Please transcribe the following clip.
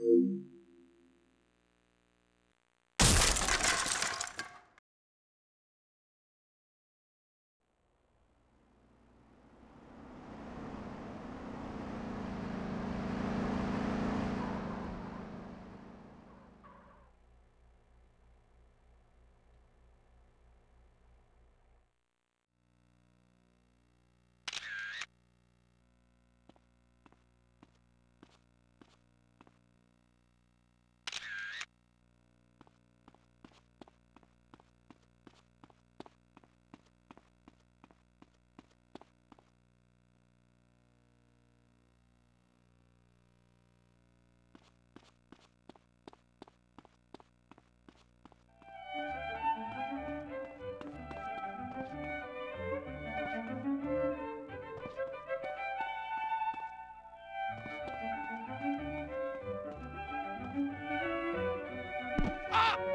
you あ